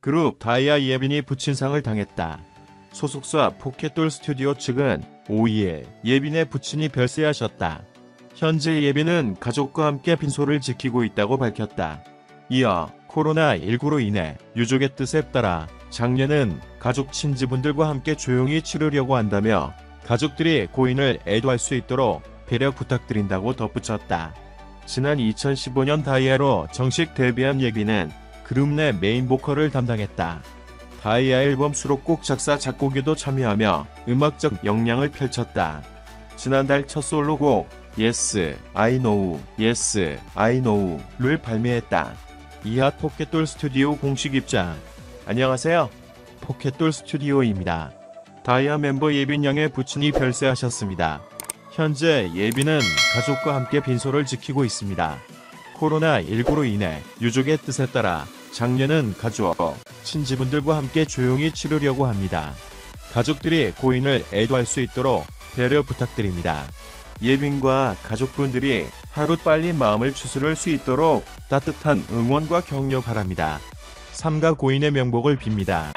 그룹 다이아 예빈이 부친상을 당했다. 소속사 포켓돌 스튜디오 측은 5일 예빈의 부친이 별세하셨다. 현재 예빈은 가족과 함께 빈소를 지키고 있다고 밝혔다. 이어 코로나19로 인해 유족의 뜻에 따라 장례는 가족 친지분들과 함께 조용히 치르려고 한다며 가족들이 고인을 애도할 수 있도록 배려 부탁드린다고 덧붙였다. 지난 2015년 다이아로 정식 데뷔한 예빈은 그룹 내 메인 보컬을 담당했다. 다이아 앨범 수록곡 작사 작곡에도 참여하며 음악적 역량을 펼쳤다. 지난달 첫 솔로곡 Yes, I Know, Yes, I Know를 발매했다. 이하 포켓돌 스튜디오 공식 입장. 안녕하세요. 포켓돌 스튜디오입니다. 다이아 멤버 예빈 양의 부친이 별세하셨습니다. 현재 예빈은 가족과 함께 빈소를 지키고 있습니다. 코로나19로 인해 유족의 뜻에 따라 장례는 가족, 친지분들과 함께 조용히 치르려고 합니다. 가족들이 고인을 애도할 수 있도록 배려 부탁드립니다. 예빈과 가족분들이 하루빨리 마음을 추스를 수 있도록 따뜻한 응원과 격려 바랍니다. 삼가 고인의 명복을 빕니다.